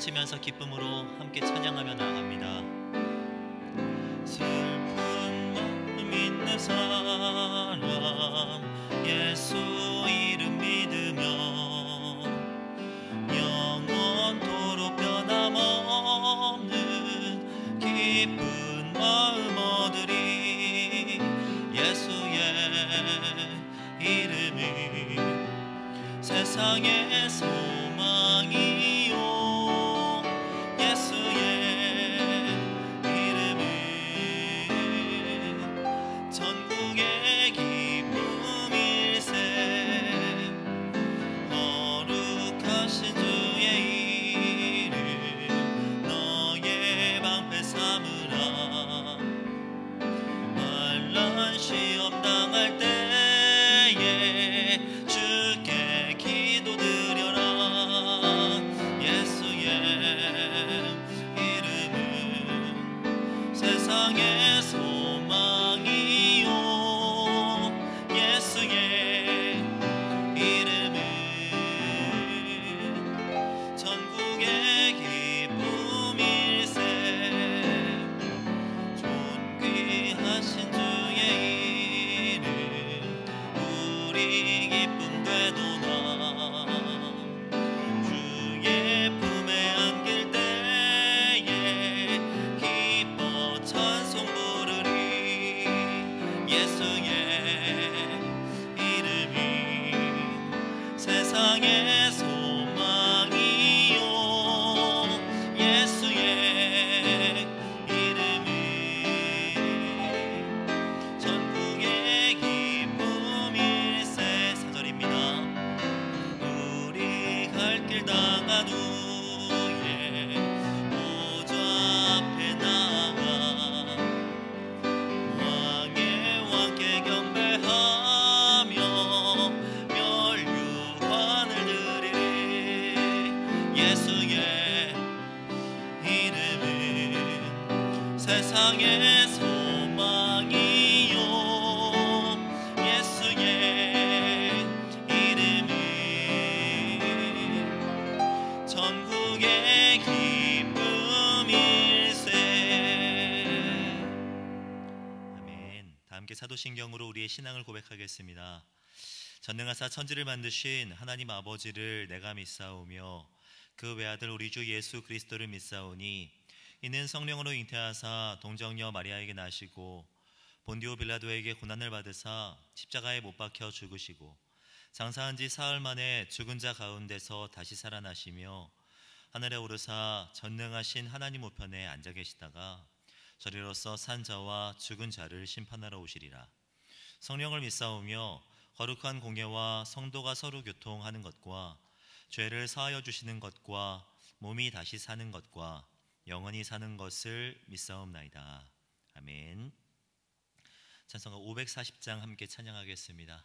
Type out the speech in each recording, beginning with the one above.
치면서 기쁨으로 함께 찬양하며 나갑니다. 슬픈 마음 있는 사람 예수 이름 믿으며 영원토록 변함없는 기쁜 마음 얻으리 예수의 이름이 세상의 소 신앙을 고백하겠습니다. 전능하사 천지를 만드신 하나님 아버지를 내가 믿사오며 그 외아들 우리 주 예수 그리스도를 믿사오니 이는 성령으로 잉태하사 동정녀 마리아에게 나시고 본디오 빌라도에게 고난을 받으사 십자가에 못 박혀 죽으시고 장사한 지 사흘 만에 죽은 자 가운데서 다시 살아나시며 하늘에 오르사 전능하신 하나님 우편에 앉아 계시다가 저리로서 산 자와 죽은 자를 심판하러 오시리라 성령을 믿사오며 거룩한 공예와 성도가 서로 교통하는 것과 죄를 사하여 주시는 것과 몸이 다시 사는 것과 영원히 사는 것을 믿사옵나이다. 아멘. 찬송가 540장 함께 찬양하겠습니다.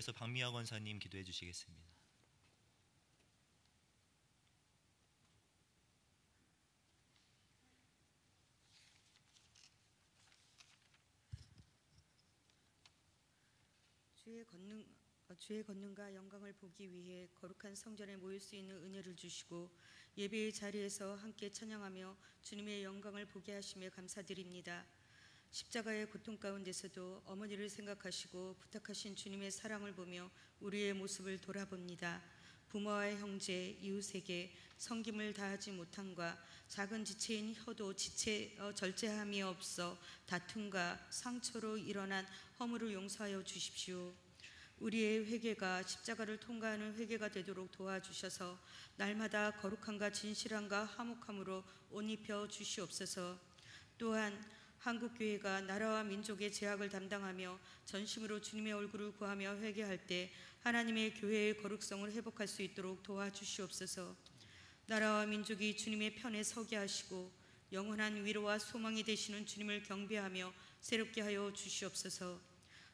대표해서 박미화 권사님 기도해 주시겠습니다. 주의 권능 어, 주의 권능과 영광을 보기 위해 거룩한 성전에 모일 수 있는 은혜를 주시고 예배의 자리에서 함께 찬양하며 주님의 영광을 보게 하심에 감사드립니다. 십자가의 고통 가운데서도 어머니를 생각하시고 부탁하신 주님의 사랑을 보며 우리의 모습을 돌아봅니다. 부모와 형제, 이웃에게 성김을 다하지 못함과 작은 지체인 혀도 지체 어, 절제함이 없어 다툼과 상처로 일어난 허물을 용서하여 주십시오. 우리의 회개가 십자가를 통과하는 회개가 되도록 도와주셔서 날마다 거룩함과 진실함과 화목함으로 옷 입혀 주시옵소서. 또한 한국 교회가 나라와 민족의 제약을 담당하며 전심으로 주님의 얼굴을 구하며 회개할 때 하나님의 교회의 거룩성을 회복할 수 있도록 도와주시옵소서. 나라와 민족이 주님의 편에 서게 하시고 영원한 위로와 소망이 되시는 주님을 경배하며 새롭게 하여 주시옵소서.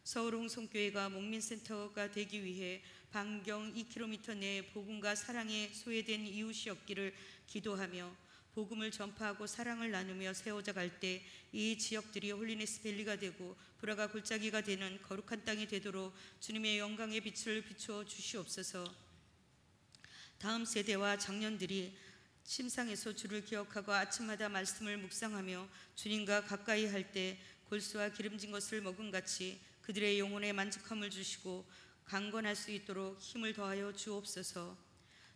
서울 홍성교회가 목민센터가 되기 위해 반경 2km 내 복음과 사랑에 소외된 이웃이 없기를 기도하며 복음을 전파하고 사랑을 나누며 세워져 갈 때 이 지역들이 holiness valley가 되고 브라가 골짜기가 되는 거룩한 땅이 되도록 주님의 영광의 빛을 비추어 주시옵소서. 다음 세대와 장년들이 침상에서 주를 기억하고 아침마다 말씀을 묵상하며 주님과 가까이 할 때 골수와 기름진 것을 먹음 같이 그들의 영혼에 만족함을 주시고 강건할 수 있도록 힘을 더하여 주옵소서.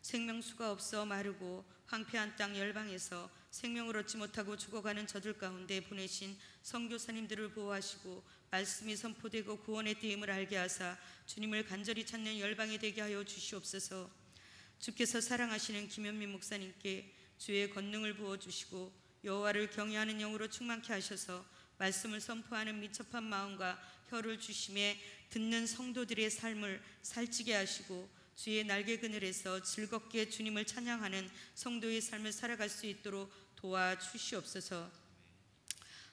생명수가 없어 마르고 황폐한 땅 열방에서 생명을 얻지 못하고 죽어가는 저들 가운데 보내신 선교사님들을 보호하시고 말씀이 선포되고 구원의 띠임을 알게 하사 주님을 간절히 찾는 열방이 되게 하여 주시옵소서. 주께서 사랑하시는 김현민 목사님께 주의 권능을 부어 주시고 여호와를 경외하는 영으로 충만케 하셔서 말씀을 선포하는 미첩한 마음과 혀를 주심에 듣는 성도들의 삶을 살찌게 하시고 주의 날개 그늘에서 즐겁게 주님을 찬양하는 성도의 삶을 살아갈 수 있도록 도와주시옵소서.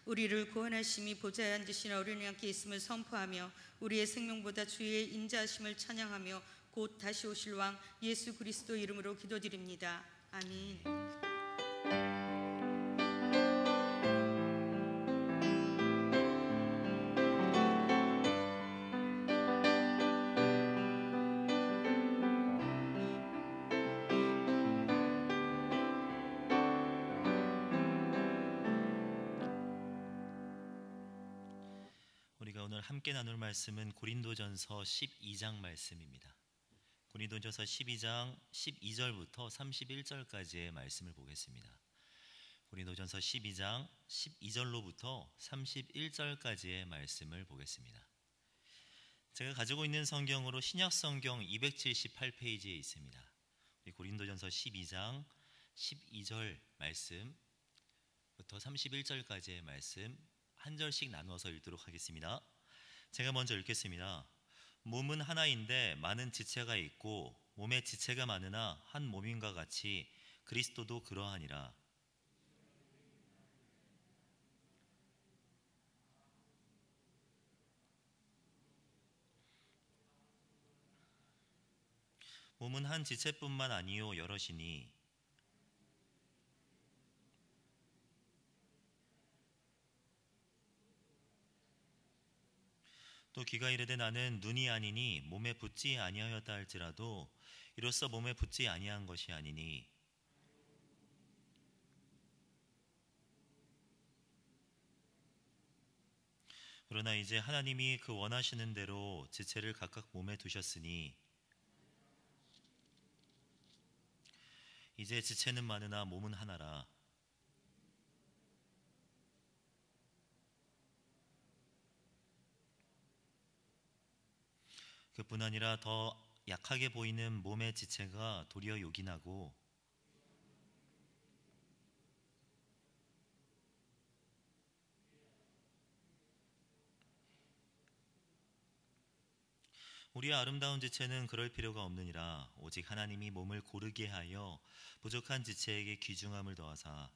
우리를 구원하심이 보좌에 앉으신 어린이 함께 있음을 선포하며 우리의 생명보다 주의 인자하심을 찬양하며 곧 다시 오실 왕 예수 그리스도 이름으로 기도드립니다. 아멘. 함께 나눌 말씀은 고린도전서 12장 말씀입니다. 고린도전서 12장 12절부터 31절까지의 말씀을 보겠습니다. 고린도전서 12장 12절로부터 31절까지의 말씀을 보겠습니다. 제가 가지고 있는 성경으로 신약 성경 278페이지에 있습니다. 고린도전서 12장 12절 말씀부터 31절까지의 말씀 한 절씩 나누어서 읽도록 하겠습니다. 제가 먼저 읽겠습니다. 몸은 하나인데 많은 지체가 있고 몸에 지체가 많으나 한 몸인가 같이 그리스도도 그러하니라. 몸은 한 지체뿐만 아니요 여럿이니 또 귀가 이르되 나는 눈이 아니니 몸에 붙지 아니하였다 할지라도 이로써 몸에 붙지 아니한 것이 아니니 그러나 이제 하나님이 그 원하시는 대로 지체를 각각 몸에 두셨으니 이제 지체는 많으나 몸은 하나라. 그뿐 아니라 더 약하게 보이는 몸의 지체가 도리어 요긴하고 우리의 아름다운 지체는 그럴 필요가 없느니라. 오직 하나님이 몸을 고르게 하여 부족한 지체에게 귀중함을 더하사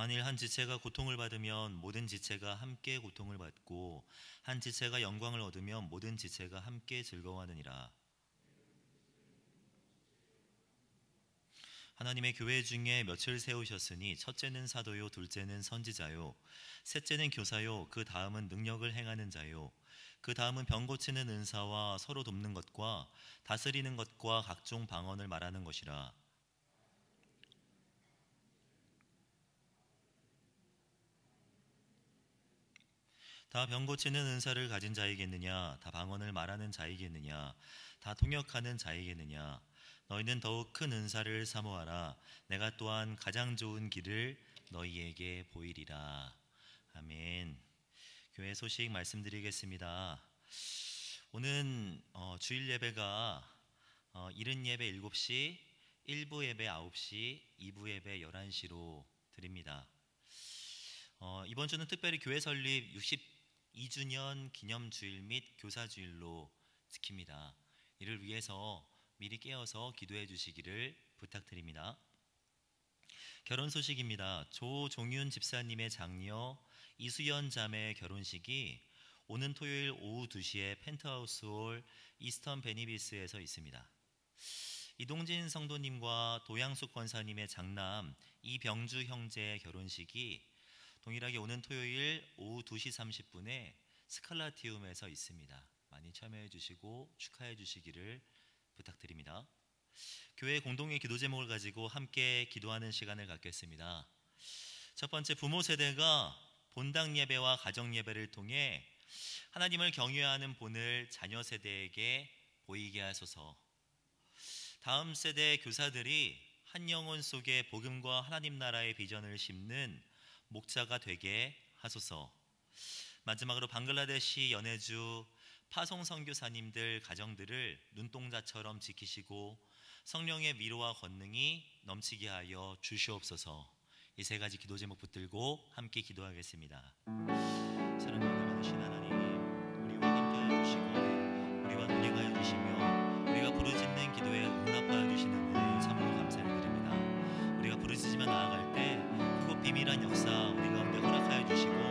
만일 한 지체가 고통을 받으면 모든 지체가 함께 고통을 받고 한 지체가 영광을 얻으면 모든 지체가 함께 즐거워하느니라. 하나님의 교회 중에 며칠 세우셨으니 첫째는 사도요 둘째는 선지자요 셋째는 교사요 그 다음은 능력을 행하는 자요. 그 다음은 병 고치는 은사와 서로 돕는 것과 다스리는 것과 각종 방언을 말하는 것이라 다 병 고치는 은사를 가진 자이겠느냐? 다 방언을 말하는 자이겠느냐? 다 통역하는 자이겠느냐? 너희는 더욱 큰 은사를 사모하라. 내가 또한 가장 좋은 길을 너희에게 보이리라. 아멘. 교회 소식 말씀드리겠습니다. 오늘 어, 주일 예배가 어, 이른 예배 7시 1부 예배 9시 2부 예배 11시로 드립니다. 어, 이번 주는 특별히 교회 설립 62주년 기념주일 및 교사주일로 지킵니다 이를 위해서 미리 깨어서 기도해 주시기를 부탁드립니다. 결혼 소식입니다. 조종윤 집사님의 장녀 이수연 자매 결혼식이 오는 토요일 오후 2시에 펜트하우스 홀 이스턴 베니비스에서 있습니다. 이동진 성도님과 도양숙 권사님의 장남 이병주 형제의 결혼식이 동일하게 오는 토요일 오후 2시 30분에 스칼라티움에서 있습니다. 많이 참여해 주시고 축하해 주시기를 부탁드립니다. 교회 공동의 기도 제목을 가지고 함께 기도하는 시간을 갖겠습니다. 첫 번째 부모 세대가 본당 예배와 가정 예배를 통해 하나님을 경외하는 본을 자녀 세대에게 보이게 하소서. 다음 세대 교사들이 한 영혼 속에 복음과 하나님 나라의 비전을 심는 목자가 되게 하소서. 마지막으로 방글라데시 연해주 파송 선교사님들 가정들을 눈동자처럼 지키시고 성령의 위로와 권능이 넘치게 하여 주시옵소서. 이 세 가지 기도 제목 붙들고 함께 기도하겠습니다. 사랑하는 받으신 하나님, 우리와 함께하여 주시고 우리와 동행하여 주시며 우리가 부르짖는 기도에 응답하여 주시는 은혜에 참으로 감사를 드립니다. 우리가 부르짖으며 나아갈 비밀한 역사 우리 가운데 허락하여 주시고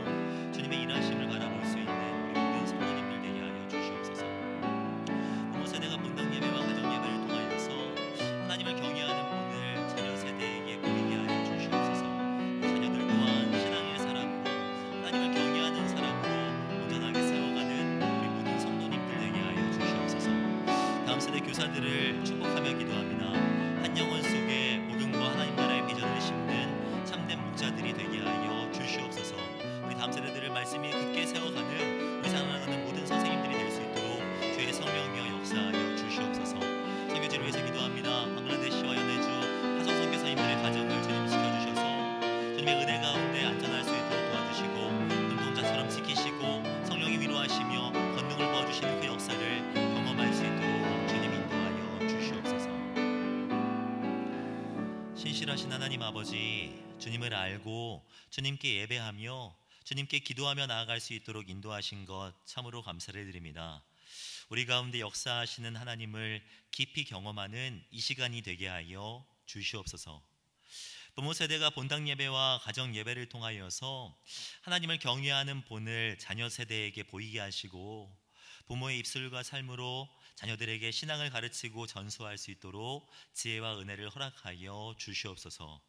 아버지, 주님을 알고 주님께 예배하며 주님께 기도하며 나아갈 수 있도록 인도하신 것 참으로 감사를 드립니다. 우리 가운데 역사하시는 하나님을 깊이 경험하는 이 시간이 되게 하여 주시옵소서. 부모 세대가 본당 예배와 가정 예배를 통하여서 하나님을 경외하는 본을 자녀 세대에게 보이게 하시고 부모의 입술과 삶으로 자녀들에게 신앙을 가르치고 전수할 수 있도록 지혜와 은혜를 허락하여 주시옵소서.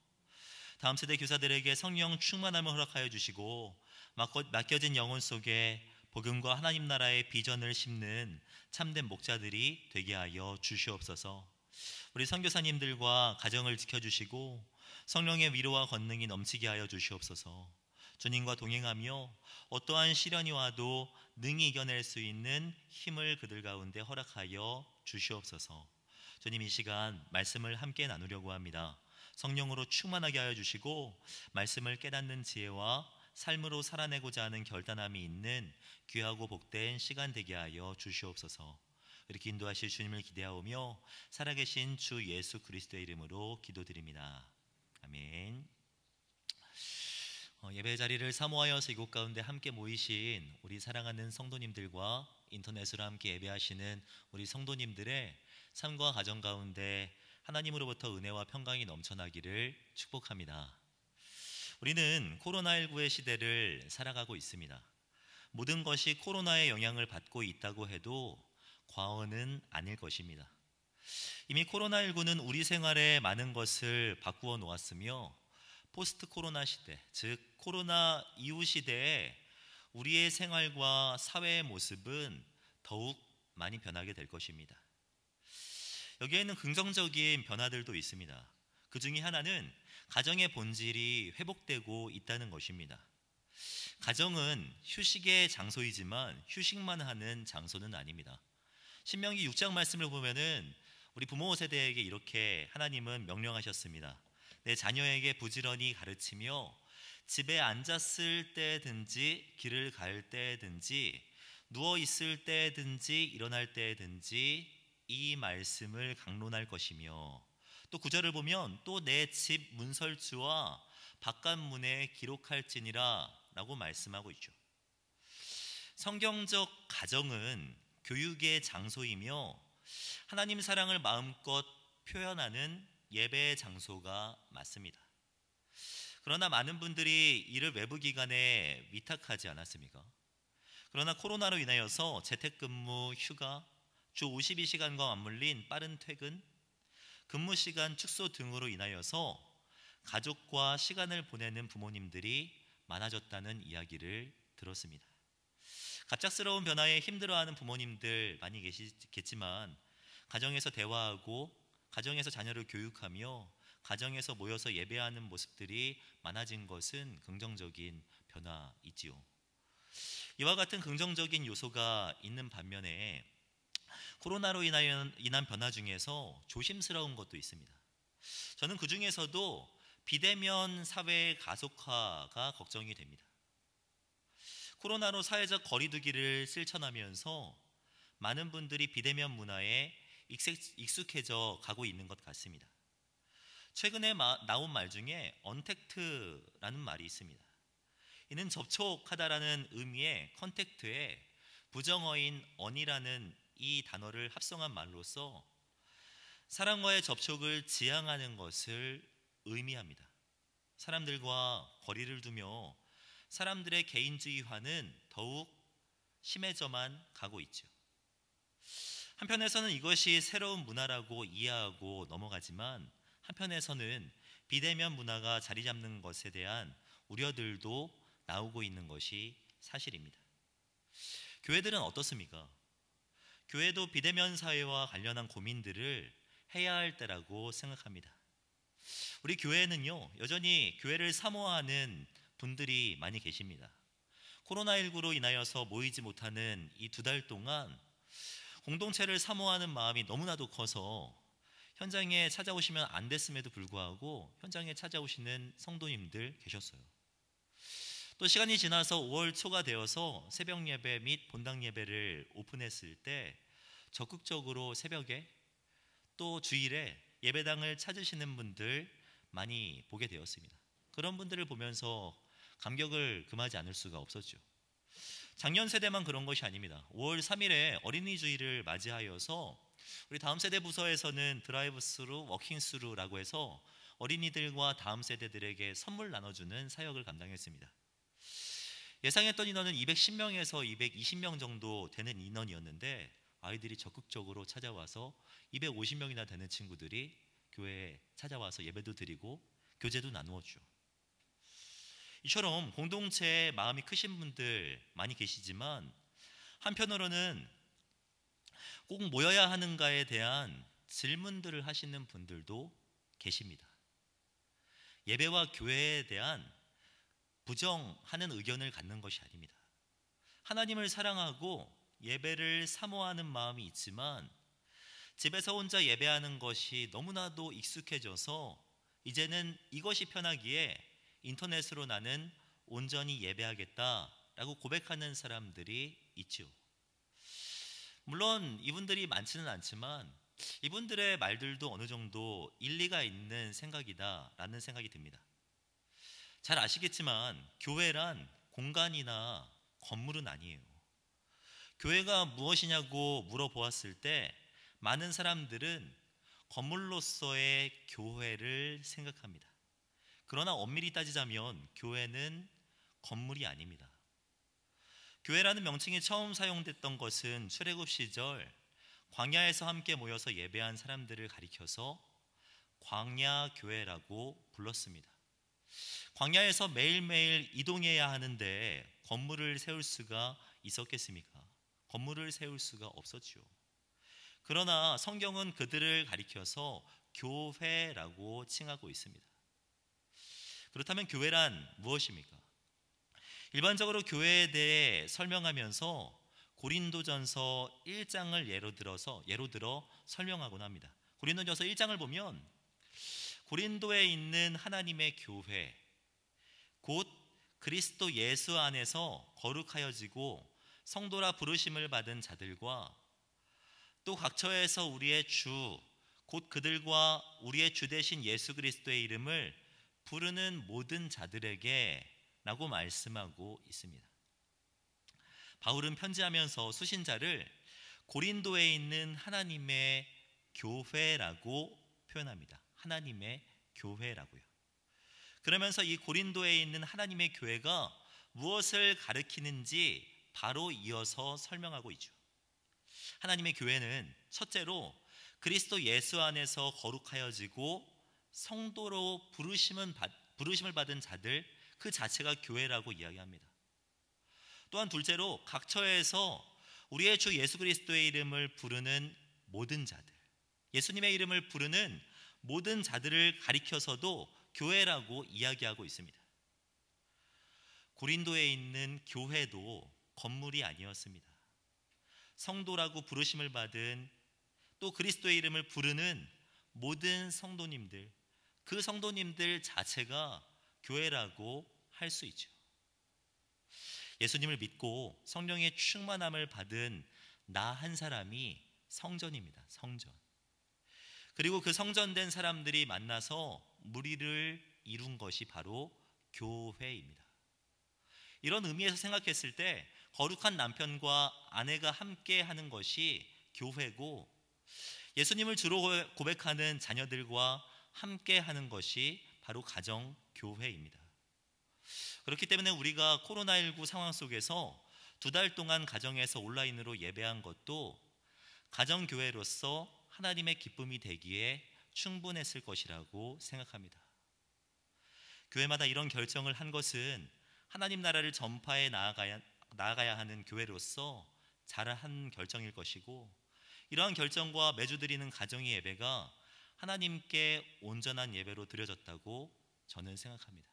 다음 세대 교사들에게 성령 충만함을 허락하여 주시고 맡겨진 영혼 속에 복음과 하나님 나라의 비전을 심는 참된 목자들이 되게 하여 주시옵소서. 우리 선교사님들과 가정을 지켜주시고 성령의 위로와 권능이 넘치게 하여 주시옵소서. 주님과 동행하며 어떠한 시련이 와도 능히 이겨낼 수 있는 힘을 그들 가운데 허락하여 주시옵소서. 주님 이 시간 말씀을 함께 나누려고 합니다. 성령으로 충만하게 하여 주시고 말씀을 깨닫는 지혜와 삶으로 살아내고자 하는 결단함이 있는 귀하고 복된 시간 되게 하여 주시옵소서. 이렇게 인도하실 주님을 기대하오며 살아계신 주 예수 그리스도의 이름으로 기도드립니다. 아멘. 어, 예배 자리를 사모하여서 이곳 가운데 함께 모이신 우리 사랑하는 성도님들과 인터넷으로 함께 예배하시는 우리 성도님들의 삶과 가정 가운데 하나님으로부터 은혜와 평강이 넘쳐나기를 축복합니다. 우리는 코로나19의 시대를 살아가고 있습니다. 모든 것이 코로나의 영향을 받고 있다고 해도 과언은 아닐 것입니다. 이미 코로나19는 우리 생활에 많은 것을 바꾸어 놓았으며 포스트 코로나 시대, 즉 코로나 이후 시대에 우리의 생활과 사회의 모습은 더욱 많이 변하게 될 것입니다. 여기에는 긍정적인 변화들도 있습니다. 그 중에 하나는 가정의 본질이 회복되고 있다는 것입니다. 가정은 휴식의 장소이지만 휴식만 하는 장소는 아닙니다. 신명기 6장 말씀을 보면은 우리 부모 세대에게 이렇게 하나님은 명령하셨습니다. 내 자녀에게 부지런히 가르치며 집에 앉았을 때든지 길을 갈 때든지 누워 있을 때든지 일어날 때든지 이 말씀을 강론할 것이며 또 구절을 보면 또 내 집 문설주와 바깥문에 기록할지니라 라고 말씀하고 있죠. 성경적 가정은 교육의 장소이며 하나님 사랑을 마음껏 표현하는 예배의 장소가 맞습니다. 그러나 많은 분들이 이를 외부 기관에 위탁하지 않았습니까? 그러나 코로나로 인하여서 재택근무, 휴가, 주 52시간과 맞물린 빠른 퇴근, 근무 시간 축소 등으로 인하여서 가족과 시간을 보내는 부모님들이 많아졌다는 이야기를 들었습니다. 갑작스러운 변화에 힘들어하는 부모님들 많이 계시겠지만 가정에서 대화하고 가정에서 자녀를 교육하며 가정에서 모여서 예배하는 모습들이 많아진 것은 긍정적인 변화이지요. 이와 같은 긍정적인 요소가 있는 반면에 코로나로 인한 변화 중에서 조심스러운 것도 있습니다. 저는 그 중에서도 비대면 사회의 가속화가 걱정이 됩니다. 코로나로 사회적 거리두기를 실천하면서 많은 분들이 비대면 문화에 익숙해져 가고 있는 것 같습니다. 최근에 나온 말 중에 untact라는 말이 있습니다. 이는 접촉하다라는 의미의 contact에 부정어인 un이라는 이 단어를 합성한 말로서 사람과의 접촉을 지양하는 것을 의미합니다. 사람들과 거리를 두며 사람들의 개인주의화는 더욱 심해져만 가고 있죠. 한편에서는 이것이 새로운 문화라고 이해하고 넘어가지만 한편에서는 비대면 문화가 자리 잡는 것에 대한 우려들도 나오고 있는 것이 사실입니다. 교회들은 어떻습니까? 교회도 비대면 사회와 관련한 고민들을 해야 할 때라고 생각합니다. 우리 교회는요, 여전히 교회를 사모하는 분들이 많이 계십니다. 코로나19로 인하여서 모이지 못하는 이 두 달 동안 공동체를 사모하는 마음이 너무나도 커서 현장에 찾아오시면 안 됐음에도 불구하고 현장에 찾아오시는 성도님들 계셨어요. 또 시간이 지나서 5월 초가 되어서 새벽 예배 및 본당 예배를 오픈했을 때 적극적으로 새벽에 또 주일에 예배당을 찾으시는 분들 많이 보게 되었습니다. 그런 분들을 보면서 감격을 금하지 않을 수가 없었죠. 장년 세대만 그런 것이 아닙니다. 5월 3일에 어린이 주일을 맞이하여서 우리 다음 세대 부서에서는 drive through, walking through라고 해서 어린이들과 다음 세대들에게 선물 나눠주는 사역을 감당했습니다. 예상했던 인원은 210명에서 220명 정도 되는 인원이었는데 아이들이 적극적으로 찾아와서 250명이나 되는 친구들이 교회에 찾아와서 예배도 드리고 교제도 나누었죠. 이처럼 공동체에 마음이 크신 분들 많이 계시지만 한편으로는 꼭 모여야 하는가에 대한 질문들을 하시는 분들도 계십니다. 예배와 교회에 대한 부정하는 의견을 갖는 것이 아닙니다. 하나님을 사랑하고 예배를 사모하는 마음이 있지만 집에서 혼자 예배하는 것이 너무나도 익숙해져서 이제는 이것이 편하기에 인터넷으로 나는 온전히 예배하겠다라고 고백하는 사람들이 있죠. 물론 이분들이 많지는 않지만 이분들의 말들도 어느 정도 일리가 있는 생각이다라는 생각이 듭니다. 잘 아시겠지만 교회란 공간이나 건물은 아니에요. 교회가 무엇이냐고 물어보았을 때 많은 사람들은 건물로서의 교회를 생각합니다. 그러나 엄밀히 따지자면 교회는 건물이 아닙니다. 교회라는 명칭이 처음 사용됐던 것은 출애굽 시절 광야에서 함께 모여서 예배한 사람들을 가리켜서 광야 교회라고 불렀습니다. 광야에서 매일매일 이동해야 하는데 건물을 세울 수가 있었겠습니까? 건물을 세울 수가 없었죠. 그러나 성경은 그들을 가리켜서 교회라고 칭하고 있습니다. 그렇다면 교회란 무엇입니까? 일반적으로 교회에 대해 설명하면서 고린도전서 1장을 예로 들어서 예로 들어 설명하곤 합니다. 고린도전서 1장을 보면 고린도에 있는 하나님의 교회 곧 그리스도 예수 안에서 거룩하여지고 성도라 부르심을 받은 자들과 또 각처에서 우리의 주, 곧 그들과 우리의 주 대신 예수 그리스도의 이름을 부르는 모든 자들에게 라고 말씀하고 있습니다. 바울은 편지하면서 수신자를 고린도에 있는 하나님의 교회라고 표현합니다. 하나님의 교회라고요. 그러면서 이 고린도에 있는 하나님의 교회가 무엇을 가르키는지 바로 이어서 설명하고 있죠. 하나님의 교회는 첫째로 그리스도 예수 안에서 거룩하여지고 성도로 부르심은 부르심을 받은 자들 그 자체가 교회라고 이야기합니다. 또한 둘째로 각 처에서 우리의 주 예수 그리스도의 이름을 부르는 모든 자들, 예수님의 이름을 부르는 모든 자들을 가리켜서도 교회라고 이야기하고 있습니다. 고린도에 있는 교회도 건물이 아니었습니다. 성도라고 부르심을 받은 또 그리스도의 이름을 부르는 모든 성도님들, 그 성도님들 자체가 교회라고 할 수 있죠. 예수님을 믿고 성령의 충만함을 받은 나 한 사람이 성전입니다. 성전. 그리고 그 성전된 사람들이 만나서 무리를 이룬 것이 바로 교회입니다. 이런 의미에서 생각했을 때 거룩한 남편과 아내가 함께 하는 것이 교회고 예수님을 주로 고백하는 자녀들과 함께 하는 것이 바로 가정 교회입니다. 그렇기 때문에 우리가 코로나19 상황 속에서 두 달 동안 가정에서 온라인으로 예배한 것도 가정 교회로서 하나님의 기쁨이 되기에 충분했을 것이라고 생각합니다. 교회마다 이런 결정을 한 것은 하나님 나라를 전파해 나아가야, 나아가야 하는 교회로서 잘한 결정일 것이고 이러한 결정과 매주 드리는 가정의 예배가 하나님께 온전한 예배로 드려졌다고 저는 생각합니다.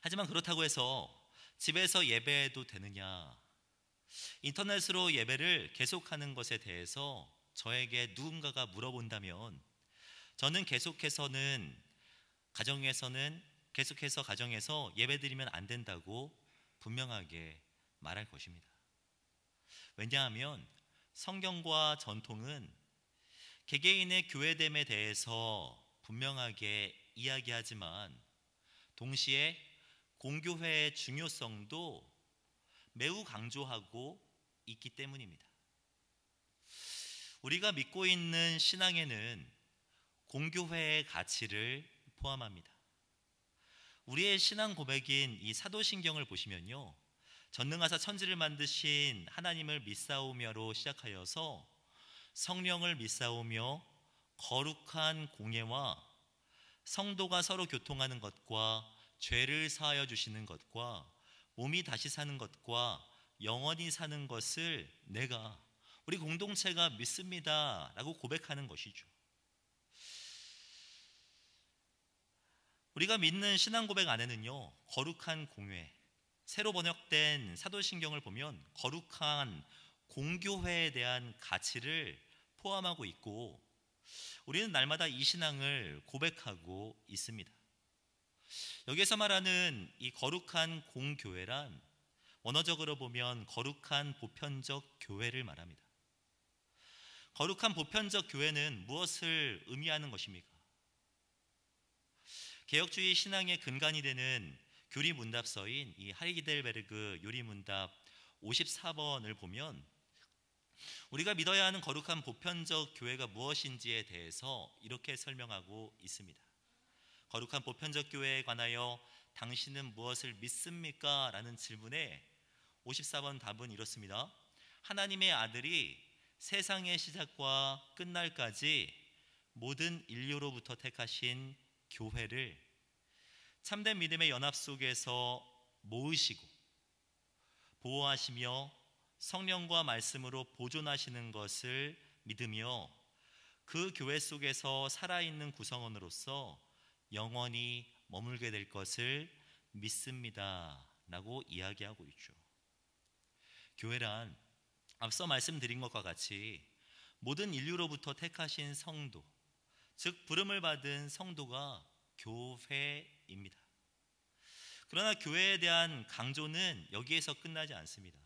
하지만 그렇다고 해서 집에서 예배해도 되느냐? 인터넷으로 예배를 계속하는 것에 대해서 저에게 누군가가 물어본다면 저는 계속해서는 가정에서는 계속해서 가정에서 예배드리면 안 된다고 분명하게 말할 것입니다. 왜냐하면 성경과 전통은 개개인의 교회됨에 대해서 분명하게 이야기하지만 동시에 공교회의 중요성도 매우 강조하고 있기 때문입니다. 우리가 믿고 있는 신앙에는 공교회의 가치를 포함합니다. 우리의 신앙 고백인 이 사도신경을 보시면요. 전능하사 천지를 만드신 하나님을 믿사오며로 시작하여서 성령을 믿사오며 거룩한 공예와 성도가 서로 교통하는 것과 죄를 사하여 주시는 것과 몸이 다시 사는 것과 영원히 사는 것을 내가 우리 공동체가 믿습니다라고 고백하는 것이죠. 우리가 믿는 신앙 고백 안에는요, 거룩한 공회, 새로 번역된 사도신경을 보면 거룩한 공교회에 대한 가치를 포함하고 있고 우리는 날마다 이 신앙을 고백하고 있습니다. 여기서 말하는 이 거룩한 공교회란 원어적으로 보면 거룩한 보편적 교회를 말합니다. 거룩한 보편적 교회는 무엇을 의미하는 것입니까? 개혁주의 신앙의 근간이 되는 교리 문답서인 이 하이델베르그 요리 문답 54번을 보면 우리가 믿어야 하는 거룩한 보편적 교회가 무엇인지에 대해서 이렇게 설명하고 있습니다. 거룩한 보편적 교회에 관하여 당신은 무엇을 믿습니까? 라는 질문에 54번 답은 이렇습니다. 하나님의 아들이 세상의 시작과 끝날까지 모든 인류로부터 택하신 교회를 참된 믿음의 연합 속에서 모으시고 보호하시며 성령과 말씀으로 보존하시는 것을 믿으며 그 교회 속에서 살아있는 구성원으로서 영원히 머물게 될 것을 믿습니다. 라고 이야기하고 있죠. 교회란 앞서 말씀드린 것과 같이 모든 인류로부터 택하신 성도, 즉 부름을 받은 성도가 교회입니다. 그러나 교회에 대한 강조는 여기에서 끝나지 않습니다.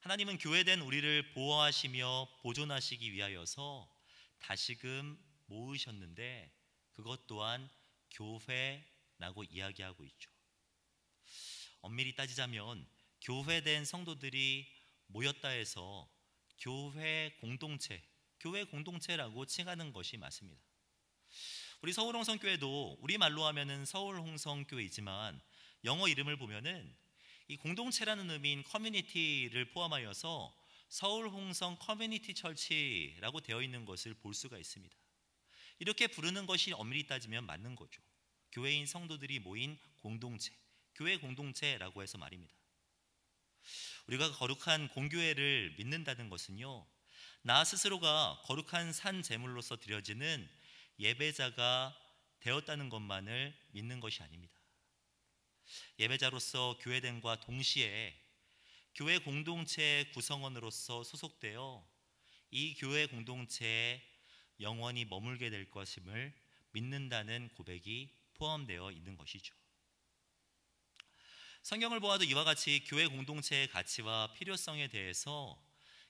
하나님은 교회된 우리를 보호하시며 보존하시기 위하여서 다시금 모으셨는데 그것 또한 교회라고 이야기하고 있죠. 엄밀히 따지자면 교회된 성도들이 모였다 해서 교회 공동체, 교회 공동체라고 칭하는 것이 맞습니다. 우리 서울홍성교회도 우리말로 하면은 서울홍성교회이지만 영어 이름을 보면은 이 공동체라는 의미인 커뮤니티를 포함하여서 서울홍성 커뮤니티 철치라고 되어 있는 것을 볼 수가 있습니다. 이렇게 부르는 것이 엄밀히 따지면 맞는 거죠. 교회인 성도들이 모인 공동체, 교회 공동체라고 해서 말입니다. 우리가 거룩한 공교회를 믿는다는 것은요, 나 스스로가 거룩한 산 제물로서 드려지는 예배자가 되었다는 것만을 믿는 것이 아닙니다. 예배자로서 교회됨과 동시에 교회 공동체의 구성원으로서 소속되어 이 교회 공동체에 영원히 머물게 될 것임을 믿는다는 고백이 포함되어 있는 것이죠. 성경을 보아도 이와 같이 교회 공동체의 가치와 필요성에 대해서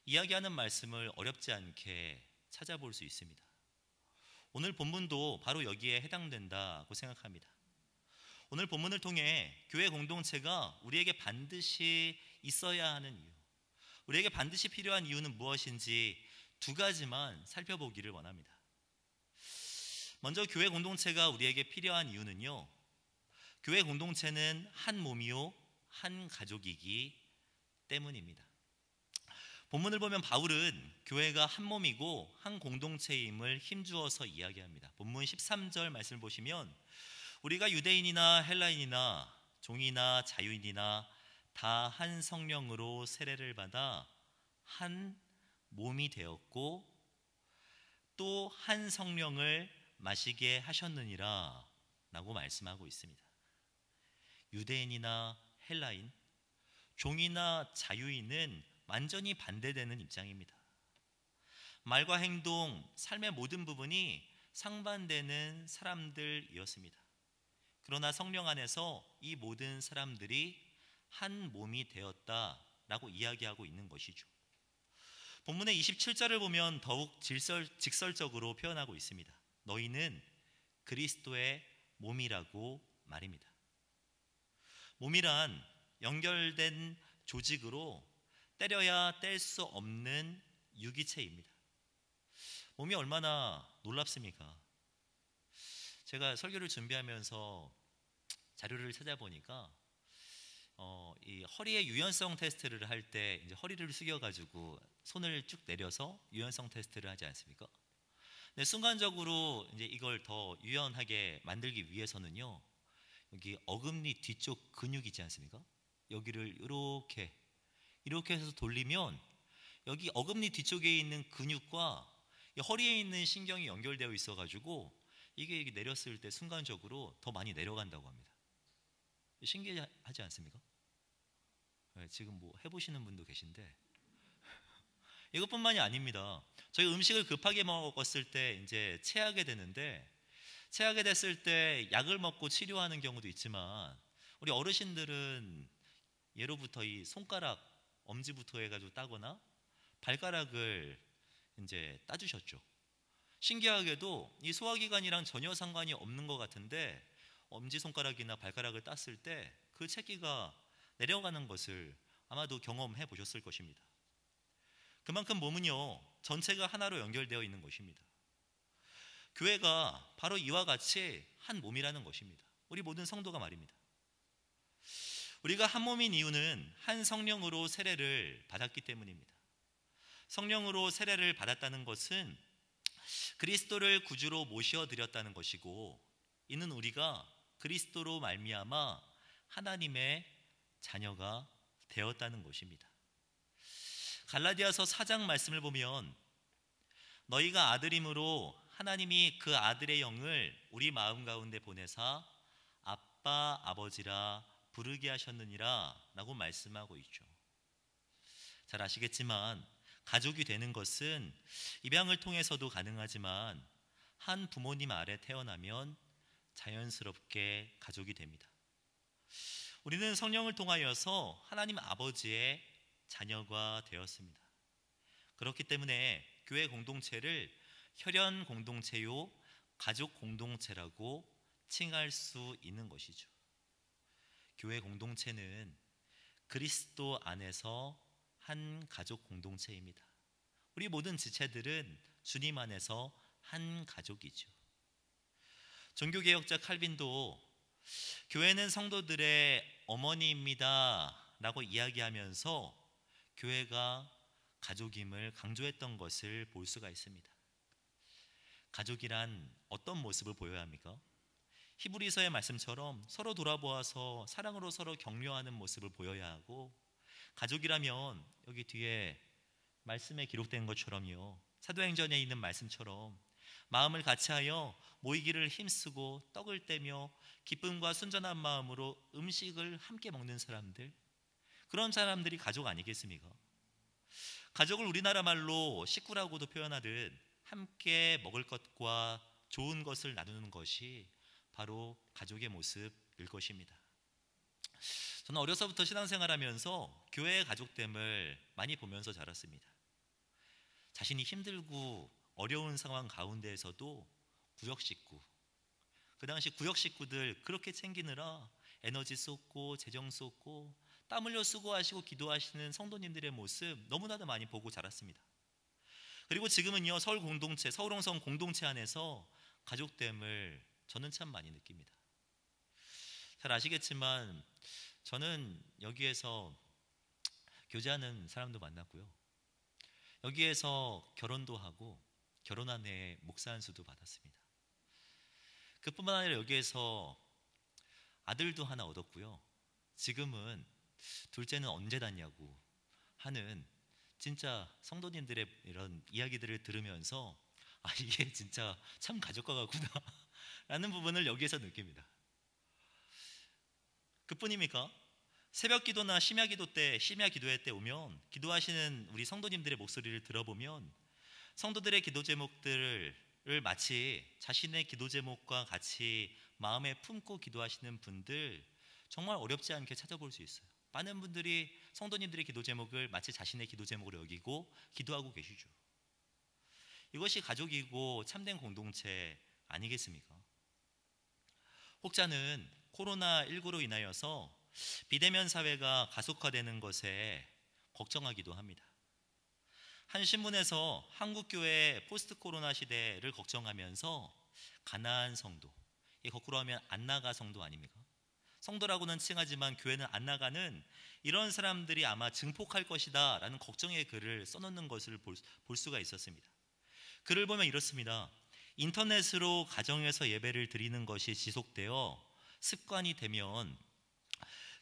이야기하는 말씀을 어렵지 않게 찾아볼 수 있습니다. 오늘 본문도 바로 여기에 해당된다고 생각합니다. 오늘 본문을 통해 교회 공동체가 우리에게 반드시 있어야 하는 이유, 우리에게 반드시 필요한 이유는 무엇인지 두 가지만 살펴보기를 원합니다. 먼저 교회 공동체가 우리에게 필요한 이유는요. 교회 공동체는 한 몸이요, 한 가족이기 때문입니다. 본문을 보면 바울은 교회가 한 몸이고 한 공동체임을 힘주어서 이야기합니다. 본문 13절 말씀을 보시면 우리가 유대인이나 헬라인이나 종이나 자유인이나 다 한 성령으로 세례를 받아 한 몸이 되었고 또 한 성령을 마시게 하셨느니라 라고 말씀하고 있습니다. 유대인이나 헬라인, 종이나 자유인은 완전히 반대되는 입장입니다. 말과 행동, 삶의 모든 부분이 상반되는 사람들이었습니다. 그러나 성령 안에서 이 모든 사람들이 한 몸이 되었다라고 이야기하고 있는 것이죠. 본문의 27절을 보면 더욱 질설, 직설적으로 표현하고 있습니다. 너희는 그리스도의 몸이라고 말입니다. 몸이란 연결된 조직으로 때려야 뗄 수 없는 유기체입니다. 몸이 얼마나 놀랍습니까? 제가 설교를 준비하면서 자료를 찾아보니까 어, 이 허리의 유연성 테스트를 할 때 이제 허리를 숙여가지고 손을 쭉 내려서 유연성 테스트를 하지 않습니까? 순간적으로 이제 이걸 더 유연하게 만들기 위해서는요, 여기 어금니 뒤쪽 근육이지 않습니까? 여기를 이렇게 이렇게 해서 돌리면 여기 어금니 뒤쪽에 있는 근육과 허리에 있는 신경이 연결되어 있어 가지고 이게 내렸을 때 순간적으로 더 많이 내려간다고 합니다. 신기하지 않습니까? 네, 지금 뭐 해보시는 분도 계신데 이것뿐만이 아닙니다. 저희 음식을 급하게 먹었을 때 이제 체하게 되는데 체하게 됐을 때 약을 먹고 치료하는 경우도 있지만 우리 어르신들은 예로부터 이 손가락 엄지부터 해가지고 따거나 발가락을 이제 따주셨죠. 신기하게도 이 소화기관이랑 전혀 상관이 없는 것 같은데 엄지 손가락이나 발가락을 땄을 때그 체기가 내려가는 것을 아마도 경험해 보셨을 것입니다. 그만큼 몸은요 전체가 하나로 연결되어 있는 것입니다. 교회가 바로 이와 같이 한 몸이라는 것입니다. 우리 모든 성도가 말입니다. 우리가 한 몸인 이유는 한 성령으로 세례를 받았기 때문입니다. 성령으로 세례를 받았다는 것은 그리스도를 구주로 모셔 드렸다는 것이고 이는 우리가 그리스도로 말미암아 하나님의 자녀가 되었다는 것입니다. 갈라디아서 4장 말씀을 보면 너희가 아들임으로 하나님이 그 아들의 영을 우리 마음 가운데 보내사 아빠 아버지라 부르게 하셨느니라 라고 말씀하고 있죠. 잘 아시겠지만 가족이 되는 것은 입양을 통해서도 가능하지만 한 부모님 아래 태어나면 자연스럽게 가족이 됩니다. 우리는 성령을 통하여서 하나님 아버지의 자녀가 되었습니다. 그렇기 때문에 교회 공동체를 혈연 공동체요 가족 공동체라고 칭할 수 있는 것이죠. 교회 공동체는 그리스도 안에서 한 가족 공동체입니다. 우리 모든 지체들은 주님 안에서 한 가족이죠. 종교개혁자 칼빈도 교회는 성도들의 어머니입니다 라고 이야기하면서 교회가 가족임을 강조했던 것을 볼 수가 있습니다. 가족이란 어떤 모습을 보여야 합니까? 히브리서의 말씀처럼 서로 돌아보아서 사랑으로 서로 격려하는 모습을 보여야 하고 가족이라면 여기 뒤에 말씀에 기록된 것처럼요. 사도행전에 있는 말씀처럼 마음을 같이하여 모이기를 힘쓰고 떡을 떼며 기쁨과 순전한 마음으로 음식을 함께 먹는 사람들 그런 사람들이 가족 아니겠습니까? 가족을 우리나라 말로 식구라고도 표현하듯 함께 먹을 것과 좋은 것을 나누는 것이 바로 가족의 모습일 것입니다. 저는 어려서부터 신앙생활하면서 교회의 가족됨을 많이 보면서 자랐습니다. 자신이 힘들고 어려운 상황 가운데에서도 구역 식구, 그 당시 구역 식구들 그렇게 챙기느라 에너지 쏟고 재정 쏟고 땀 흘려 수고하시고 기도하시는 성도님들의 모습 너무나도 많이 보고 자랐습니다. 그리고 지금은요 서울 공동체 서울홍성 공동체 안에서 가족됨을 저는 참 많이 느낍니다. 잘 아시겠지만 저는 여기에서 교제하는 사람도 만났고요. 여기에서 결혼도 하고 결혼한 해에 목사 한수도 받았습니다. 그뿐만 아니라 여기에서 아들도 하나 얻었고요. 지금은 둘째는 언제 낳냐고 하는 진짜 성도님들의 이런 이야기들을 들으면서 아 이게 진짜 참 가족과 같구나 라는 부분을 여기에서 느낍니다. 그뿐입니까? 새벽 기도나 심야 기도 때, 심야 기도회 때 오면 기도하시는 우리 성도님들의 목소리를 들어보면 성도들의 기도 제목들을 마치 자신의 기도 제목과 같이 마음에 품고 기도하시는 분들 정말 어렵지 않게 찾아볼 수 있어요. 많은 분들이 성도님들의 기도 제목을 마치 자신의 기도 제목으로 여기고 기도하고 계시죠. 이것이 가족이고 참된 공동체 아니겠습니까? 혹자는 코로나19로 인하여서 비대면 사회가 가속화되는 것에 걱정하기도 합니다. 한 신문에서 한국교회 포스트 코로나 시대를 걱정하면서 가나안 성도, 이 거꾸로 하면 안 나가 성도 아닙니까? 성도라고는 칭하지만 교회는 안 나가는 이런 사람들이 아마 증폭할 것이다 라는 걱정의 글을 써놓는 것을 볼, 볼 수가 있었습니다. 글을 보면 이렇습니다. 인터넷으로 가정에서 예배를 드리는 것이 지속되어 습관이 되면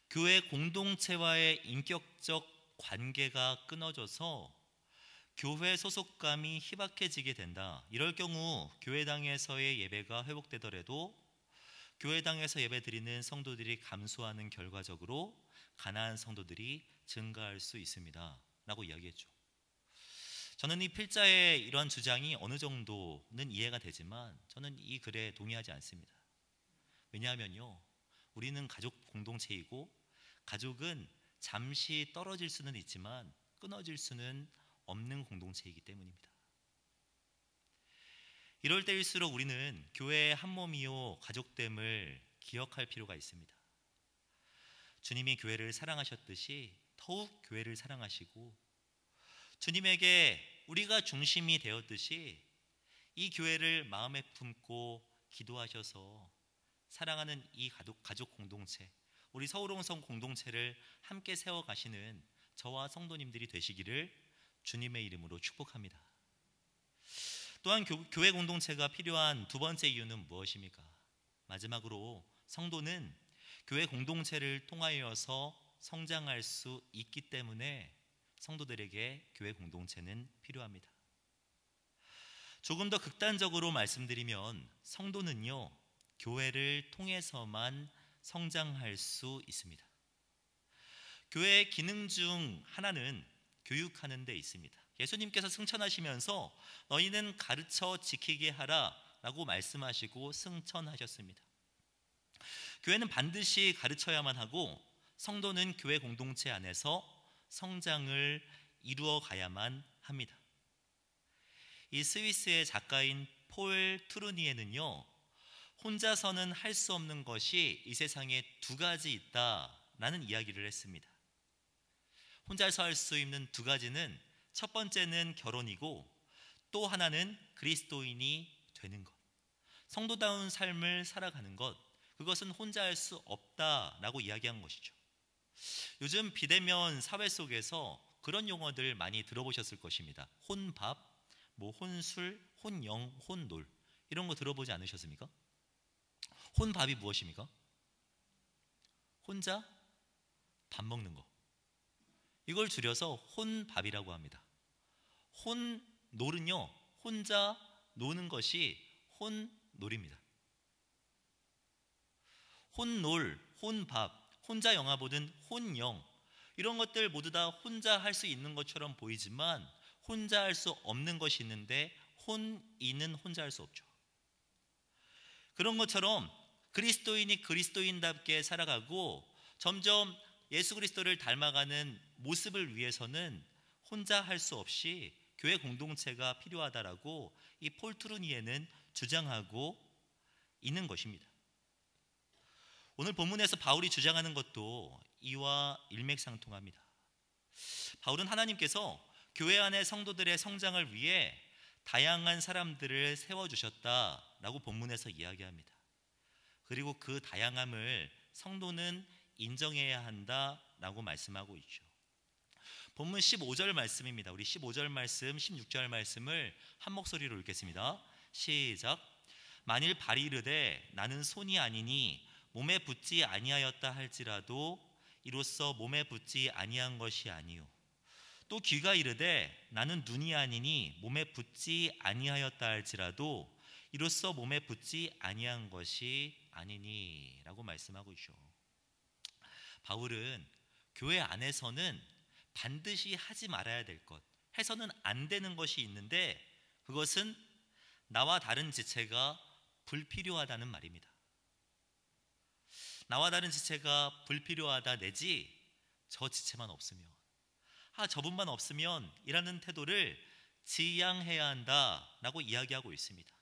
교회 공동체와의 인격적 관계가 끊어져서 교회 소속감이 희박해지게 된다. 이럴 경우 교회당에서의 예배가 회복되더라도 교회당에서 예배드리는 성도들이 감소하는 결과적으로 가난한 성도들이 증가할 수 있습니다. 라고 이야기했죠. 저는 이 필자의 이러한 주장이 어느 정도는 이해가 되지만 저는 이 글에 동의하지 않습니다. 왜냐하면요. 우리는 가족 공동체이고 가족은 잠시 떨어질 수는 있지만 끊어질 수는 없는 공동체이기 때문입니다. 이럴 때일수록 우리는 교회의 한 몸이요 가족됨을 기억할 필요가 있습니다. 주님이 교회를 사랑하셨듯이 더욱 교회를 사랑하시고 주님에게 우리가 중심이 되었듯이 이 교회를 마음에 품고 기도하셔서 사랑하는 이 가족, 가족 공동체, 우리 서울홍성 공동체를 함께 세워 가시는 저와 성도님들이 되시기를 주님의 이름으로 축복합니다. 또한 교, 회 공동체가 필요한 두 번째 이유는 무엇입니까? 마지막으로 성도는 교회 공동체를 통하여서 성장할 수 있기 때문에 성도들에게 교회 공동체는 필요합니다. 조금 더 극단적으로 말씀드리면 성도는요, 교회를 통해서만 성장할 수 있습니다. 교회의 기능 중 하나는 교육하는 데 있습니다. 예수님께서 승천하시면서 너희는 가르쳐 지키게 하라 라고 말씀하시고 승천하셨습니다. 교회는 반드시 가르쳐야만 하고 성도는 교회 공동체 안에서 성장을 이루어 가야만 합니다. 이 스위스의 작가인 폴 트루니에는요, 혼자서는 할 수 없는 것이 이 세상에 두 가지 있다라는 이야기를 했습니다. 혼자서 할 수 있는 두 가지는 첫 번째는 결혼이고 또 하나는 그리스도인이 되는 것. 성도다운 삶을 살아가는 것. 그것은 혼자 할 수 없다라고 이야기한 것이죠. 요즘 비대면 사회 속에서 그런 용어들 많이 들어보셨을 것입니다. 혼밥, 뭐 혼술, 혼영, 혼놀 이런 거 들어보지 않으셨습니까? 혼밥이 무엇입니까? 혼자 밥 먹는 거. 이걸 줄여서 혼밥이라고 합니다. 혼 놀은요, 혼자 노는 것이 혼 놀입니다. 혼 놀, 혼밥, 혼자 영화 보든 혼영 이런 것들 모두 다 혼자 할 수 있는 것처럼 보이지만 혼자 할 수 없는 것이 있는데 혼인은 혼자 할 수 없죠. 그런 것처럼 그리스도인이 그리스도인답게 살아가고 점점 예수 그리스도를 닮아가는 모습을 위해서는 혼자 할 수 없이 교회 공동체가 필요하다라고 이 폴트루니에는 주장하고 있는 것입니다. 오늘 본문에서 바울이 주장하는 것도 이와 일맥상통합니다. 바울은 하나님께서 교회 안의 성도들의 성장을 위해 다양한 사람들을 세워주셨다라고 본문에서 이야기합니다. 그리고 그 다양함을 성도는 인정해야 한다라고 말씀하고 있죠. 본문 15절 말씀입니다. 우리 15절 말씀, 16절 말씀을 한 목소리로 읽겠습니다. 시작. 만일 발이 이르되 나는 손이 아니니 몸에 붙지 아니하였다 할지라도 이로써 몸에 붙지 아니한 것이 아니요 또 귀가 이르되 나는 눈이 아니니 몸에 붙지 아니하였다 할지라도 이로써 몸에 붙지 아니한 것이 아니니라고 말씀하고 있죠. 바울은 교회 안에서는 반드시 하지 말아야 될 것, 해서는 안 되는 것이 있는데 그것은 나와 다른 지체가 불필요하다는 말입니다. 나와 다른 지체가 불필요하다 내지 저 지체만 없으면 아 저분만 없으면 이라는 태도를 지양해야 한다라고 이야기하고 있습니다.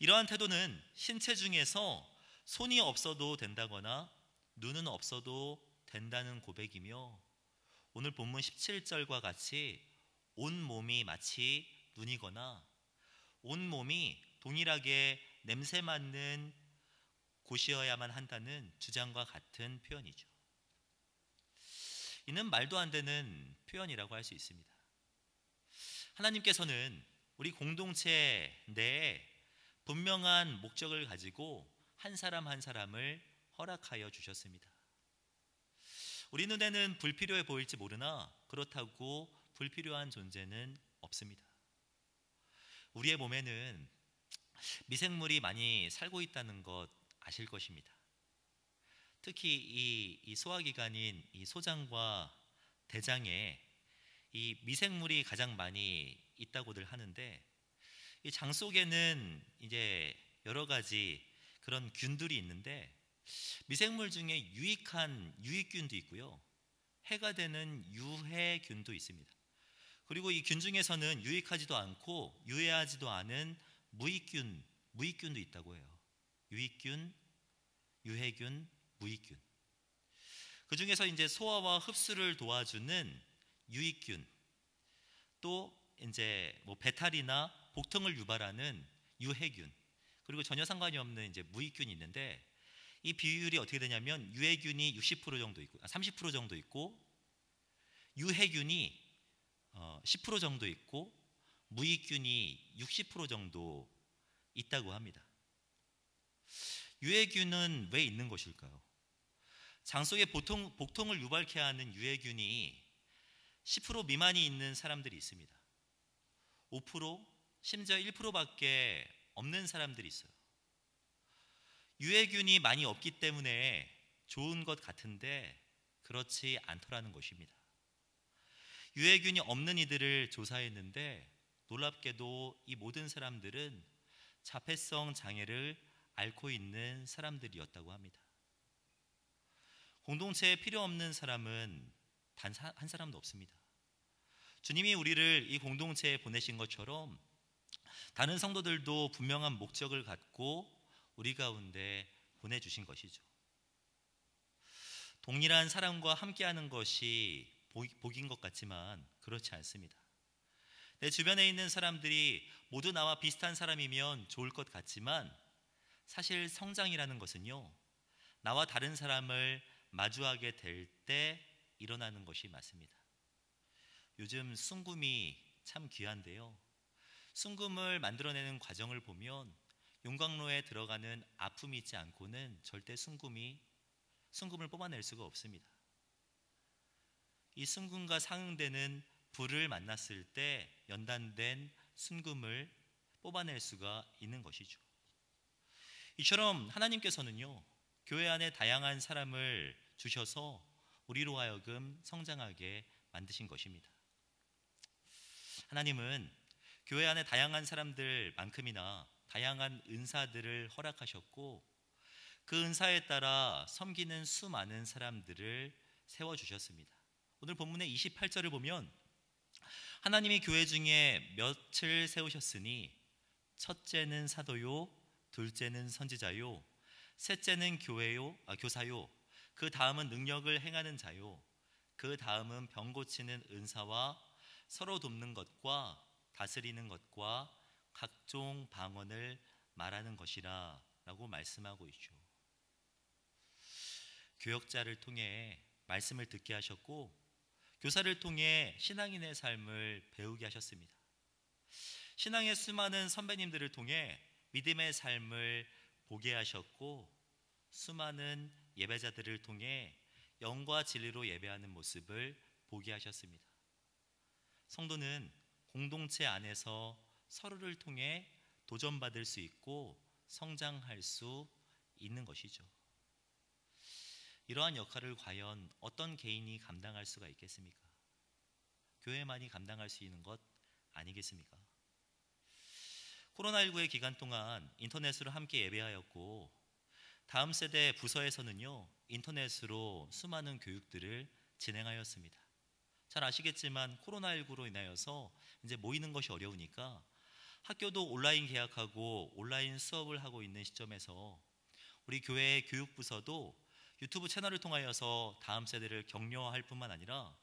이러한 태도는 신체 중에서 손이 없어도 된다거나 눈은 없어도 된다는 고백이며 오늘 본문 17절과 같이 온 몸이 마치 눈이거나 온 몸이 동일하게 냄새 맡는 곳이어야만 한다는 주장과 같은 표현이죠. 이는 말도 안 되는 표현이라고 할 수 있습니다. 하나님께서는 우리 공동체 내에 분명한 목적을 가지고 한 사람 한 사람을 허락하여 주셨습니다. 우리 눈에는 불필요해 보일지 모르나 그렇다고 불필요한 존재는 없습니다. 우리의 몸에는 미생물이 많이 살고 있다는 것 아실 것입니다. 특히 이, 이 소화기관인 이 소장과 대장에 이 미생물이 가장 많이 있다고들 하는데 이 장 속에는 이제 여러 가지 그런 균들이 있는데 미생물 중에 유익한 유익균도 있고요. 해가 되는 유해균도 있습니다. 그리고 이 균 중에서는 유익하지도 않고 유해하지도 않은 무익균, 무익균도 있다고 해요. 유익균, 유해균, 무익균. 그 중에서 이제 소화와 흡수를 도와주는 유익균, 또 이제 뭐 배탈이나 복통을 유발하는 유해균, 그리고 전혀 상관이 없는 이제 무익균이 있는데 이 비율이 어떻게 되냐면 유해균이 60% 정도 있고, 아, 30% 정도 있고, 유해균이 어, 10% 정도 있고, 무익균이 60% 정도 있다고 합니다. 유해균은 왜 있는 것일까요? 장 속에 보통, 복통을 유발케 하는 유해균이 10% 미만이 있는 사람들이 있습니다. 5% 심지어 1%밖에 없는 사람들이 있어요. 유해균이 많이 없기 때문에 좋은 것 같은데 그렇지 않더라는 것입니다. 유해균이 없는 이들을 조사했는데 놀랍게도 이 모든 사람들은 자폐성 장애를 앓고 있는 사람들이었다고 합니다. 공동체에 필요 없는 사람은 단 한 사람도 없습니다. 주님이 우리를 이 공동체에 보내신 것처럼 다른 성도들도 분명한 목적을 갖고 우리 가운데 보내주신 것이죠. 동일한 사람과 함께하는 것이 복인 것 같지만 그렇지 않습니다. 내 주변에 있는 사람들이 모두 나와 비슷한 사람이면 좋을 것 같지만 사실 성장이라는 것은요, 나와 다른 사람을 마주하게 될 때 일어나는 것이 맞습니다. 요즘 순금이 참 귀한데요. 순금을 만들어내는 과정을 보면 용광로에 들어가는 아픔이 있지 않고는 절대 순금이 순금을 뽑아낼 수가 없습니다. 이 순금과 상응되는 불을 만났을 때 연단된 순금을 뽑아낼 수가 있는 것이죠. 이처럼 하나님께서는요, 교회 안에 다양한 사람을 주셔서 우리로 하여금 성장하게 만드신 것입니다. 하나님은 교회 안에 다양한 사람들만큼이나 다양한 은사들을 허락하셨고 그 은사에 따라 섬기는 수많은 사람들을 세워 주셨습니다. 오늘 본문의 28절을 보면 하나님이 교회 중에 몇을 세우셨으니 첫째는 사도요, 둘째는 선지자요, 셋째는 교회요, 아, 교사요, 그 다음은 능력을 행하는 자요, 그 다음은 병 고치는 은사와 서로 돕는 것과 다스리는 것과 각종 방언을 말하는 것이라 라고 말씀하고 있죠. 교역자를 통해 말씀을 듣게 하셨고 교사를 통해 신앙인의 삶을 배우게 하셨습니다. 신앙의 수많은 선배님들을 통해 믿음의 삶을 보게 하셨고 수많은 예배자들을 통해 영과 진리로 예배하는 모습을 보게 하셨습니다. 성도는 공동체 안에서 서로를 통해 도전받을 수 있고 성장할 수 있는 것이죠. 이러한 역할을 과연 어떤 개인이 감당할 수가 있겠습니까? 교회만이 감당할 수 있는 것 아니겠습니까? 코로나19의 기간 동안 인터넷으로 함께 예배하였고 다음 세대 부서에서는요 인터넷으로 수많은 교육들을 진행하였습니다. 잘 아시겠지만 코로나19로 인하여서 이제 모이는 것이 어려우니까 학교도 온라인 계약하고 온라인 수업을 하고 있는 시점에서 우리 교회 교육부서도 유튜브 채널을 통하여서 다음 세대를 격려할 뿐만 아니라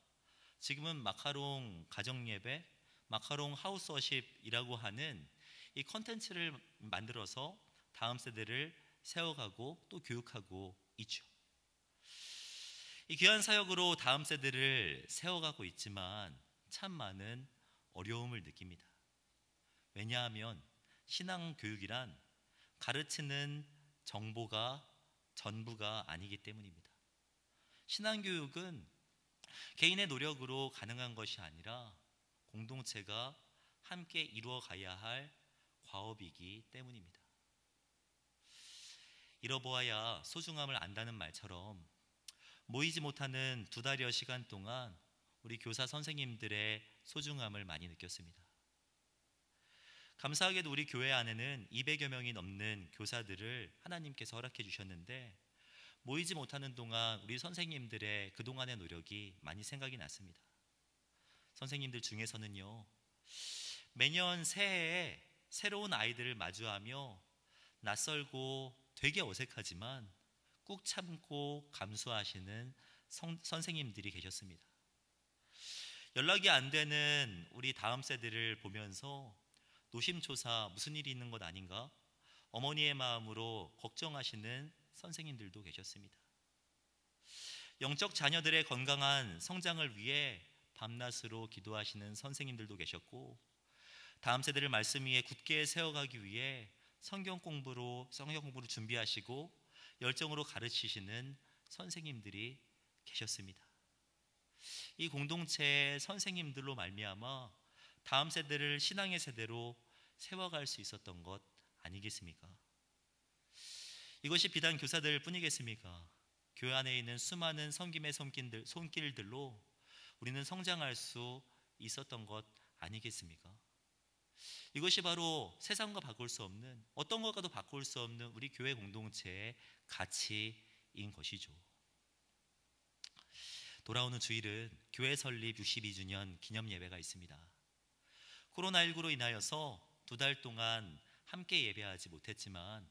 지금은 마카롱 가정 예배, 마카롱 하우스워십이라고 하는 이 컨텐츠를 만들어서 다음 세대를 세워가고 또 교육하고 있죠. 이 귀한 사역으로 다음 세대를 세워가고 있지만 참 많은 어려움을 느낍니다. 왜냐하면 신앙 교육이란 가르치는 정보가 전부가 아니기 때문입니다. 신앙 교육은 개인의 노력으로 가능한 것이 아니라 공동체가 함께 이루어 가야 할 과업이기 때문입니다. 잃어보아야 소중함을 안다는 말처럼 모이지 못하는 두 달여 시간 동안 우리 교사 선생님들의 소중함을 많이 느꼈습니다. 감사하게도 우리 교회 안에는 200여 명이 넘는 교사들을 하나님께서 허락해 주셨는데 모이지 못하는 동안 우리 선생님들의 그동안의 노력이 많이 생각이 났습니다. 선생님들 중에서는요, 매년 새해에 새로운 아이들을 마주하며 낯설고 되게 어색하지만 꾹 참고 감수하시는 성, 선생님들이 계셨습니다. 연락이 안 되는 우리 다음 세대를 보면서 노심초사 무슨 일이 있는 것 아닌가? 어머니의 마음으로 걱정하시는 선생님들도 계셨습니다. 영적 자녀들의 건강한 성장을 위해 밤낮으로 기도하시는 선생님들도 계셨고 다음 세대를 말씀 위에 굳게 세워가기 위해 성경 공부로 성경 공부를 준비하시고 열정으로 가르치시는 선생님들이 계셨습니다. 이 공동체의 선생님들로 말미암아 다음 세대를 신앙의 세대로 세워갈 수 있었던 것 아니겠습니까? 이것이 비단 교사들 뿐이겠습니까? 교회 안에 있는 수많은 섬김의 손길들, 손길들로 우리는 성장할 수 있었던 것 아니겠습니까? 이것이 바로 세상과 바꿀 수 없는 어떤 것과도 바꿀 수 없는 우리 교회 공동체의 가치인 것이죠. 돌아오는 주일은 교회 설립 62주년 기념 예배가 있습니다. 코로나19로 인하여서 두 달 동안 함께 예배하지 못했지만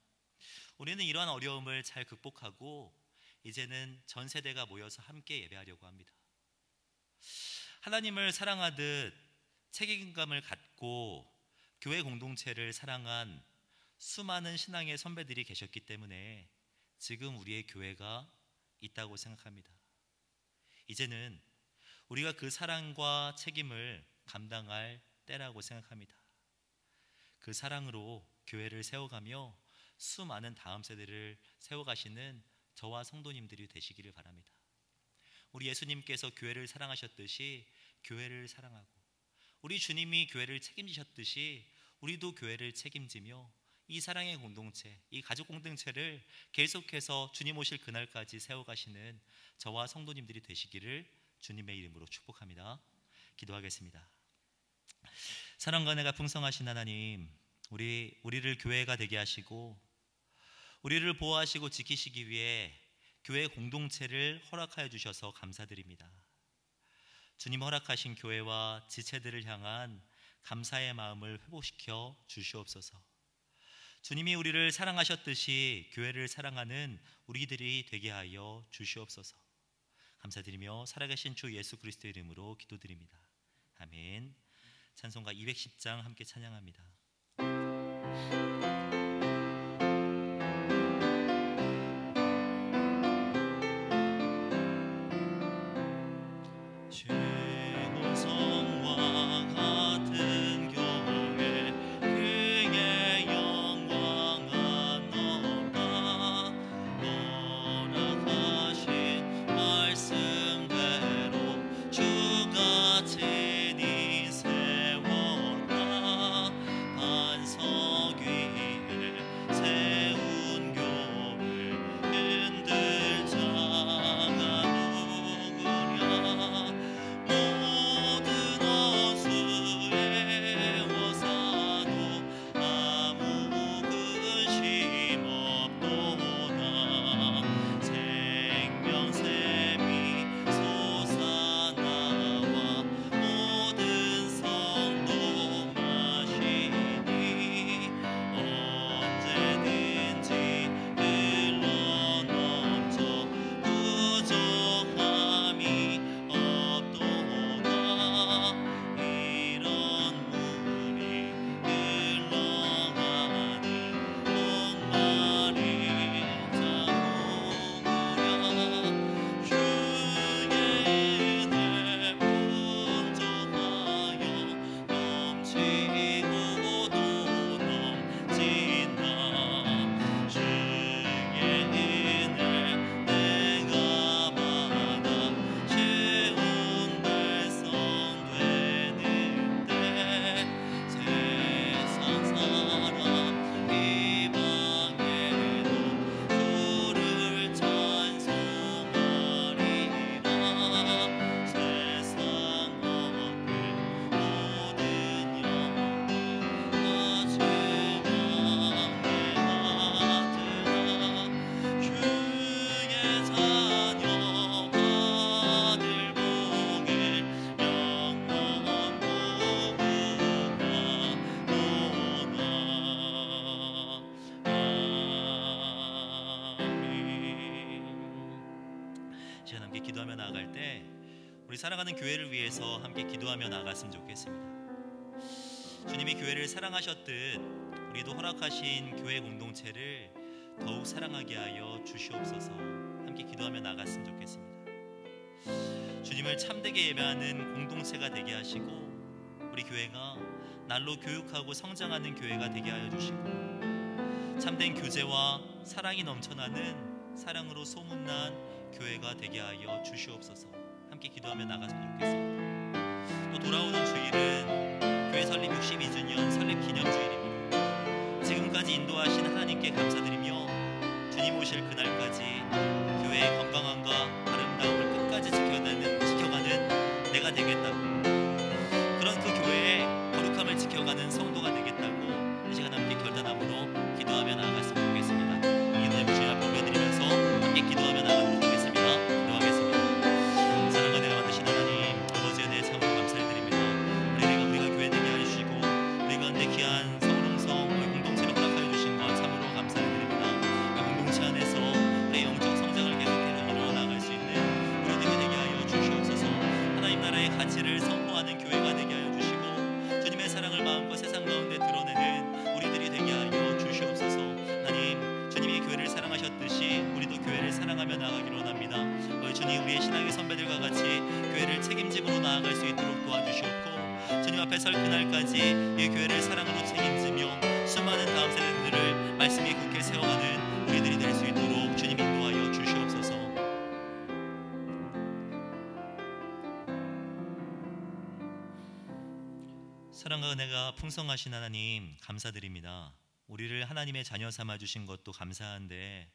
우리는 이러한 어려움을 잘 극복하고 이제는 전 세대가 모여서 함께 예배하려고 합니다. 하나님을 사랑하듯 책임감을 갖고 교회 공동체를 사랑한 수많은 신앙의 선배들이 계셨기 때문에 지금 우리의 교회가 있다고 생각합니다. 이제는 우리가 그 사랑과 책임을 감당할 때라고 생각합니다. 그 사랑으로 교회를 세워가며 수많은 다음 세대를 세워가시는 저와 성도님들이 되시기를 바랍니다. 우리 예수님께서 교회를 사랑하셨듯이 교회를 사랑하고 우리 주님이 교회를 책임지셨듯이 우리도 교회를 책임지며 이 사랑의 공동체, 이 가족 공동체를 계속해서 주님 오실 그날까지 세워가시는 저와 성도님들이 되시기를 주님의 이름으로 축복합니다. 기도하겠습니다. 사랑과 은혜가 풍성하신 하나님, 우리 우리를 교회가 되게 하시고 우리를 보호하시고 지키시기 위해 교회 공동체를 허락하여 주셔서 감사드립니다. 주님 허락하신 교회와 지체들을 향한 감사의 마음을 회복시켜 주시옵소서. 주님이 우리를 사랑하셨듯이 교회를 사랑하는 우리들이 되게 하여 주시옵소서. 감사드리며 살아계신 주 예수 그리스도의 이름으로 기도드립니다. 아멘. 찬송가 210장 함께 찬양합니다. 살아가는 교회를 위해서 함께 기도하며 나아갔으면 좋겠습니다. 주님이 교회를 사랑하셨듯 우리도 허락하신 교회 공동체를 더욱 사랑하게 하여 주시옵소서. 함께 기도하며 나갔으면 좋겠습니다. 주님을 참되게 예배하는 공동체가 되게 하시고 우리 교회가 날로 교육하고 성장하는 교회가 되게 하여 주시고 참된 교제와 사랑이 넘쳐나는 사랑으로 소문난 교회가 되게 하여 주시옵소서. 함께 기도하며 나갔으면 좋겠습니다. 또 돌아오는 주일은 교회 설립 62주년 설립 기념 주일입니다. 지금까지 인도하신 하나님께 감사드리며 주님 오실 그날까지 교회의 건강함과 앞에 설 그날까지 이 교회를 사랑으로 책임지며 수많은 다음 세대들을 말씀이 굳게 세워가는 우리들이 될 수 있도록 주님 인도하여 주시옵소서. 사랑과 은혜가 풍성하신 하나님 감사드립니다. 우리를 하나님의 자녀 삼아 주신 것도 감사한데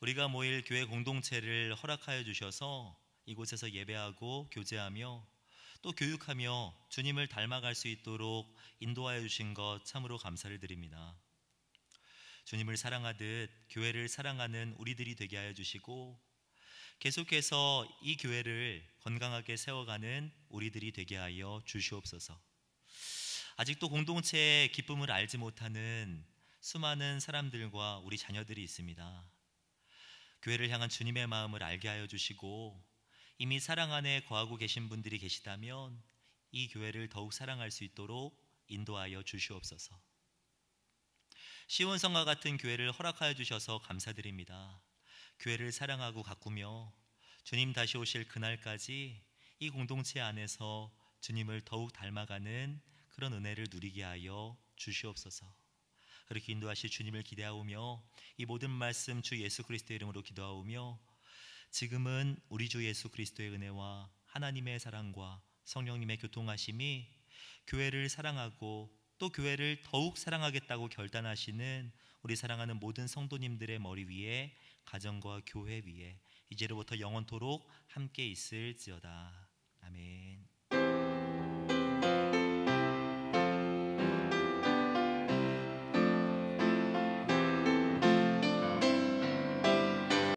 우리가 모일 교회 공동체를 허락하여 주셔서 이곳에서 예배하고 교제하며 또 교육하며 주님을 닮아갈 수 있도록 인도하여 주신 것 참으로 감사를 드립니다. 주님을 사랑하듯 교회를 사랑하는 우리들이 되게 하여 주시고 계속해서 이 교회를 건강하게 세워가는 우리들이 되게 하여 주시옵소서. 아직도 공동체의 기쁨을 알지 못하는 수많은 사람들과 우리 자녀들이 있습니다. 교회를 향한 주님의 마음을 알게 하여 주시고 이미 사랑 안에 거하고 계신 분들이 계시다면 이 교회를 더욱 사랑할 수 있도록 인도하여 주시옵소서. 시온성과 같은 교회를 허락하여 주셔서 감사드립니다. 교회를 사랑하고 가꾸며 주님 다시 오실 그날까지 이 공동체 안에서 주님을 더욱 닮아가는 그런 은혜를 누리게 하여 주시옵소서. 그렇게 인도하실 주님을 기대하오며 이 모든 말씀 주 예수 그리스도의 이름으로 기도하오며 지금은 우리 주 예수 그리스도의 은혜와 하나님의 사랑과 성령님의 교통하심이 교회를 사랑하고 또 교회를 더욱 사랑하겠다고 결단하시는 우리 사랑하는 모든 성도님들의 머리 위에 가정과 교회 위에 이제로부터 영원토록 함께 있을지어다. 아멘.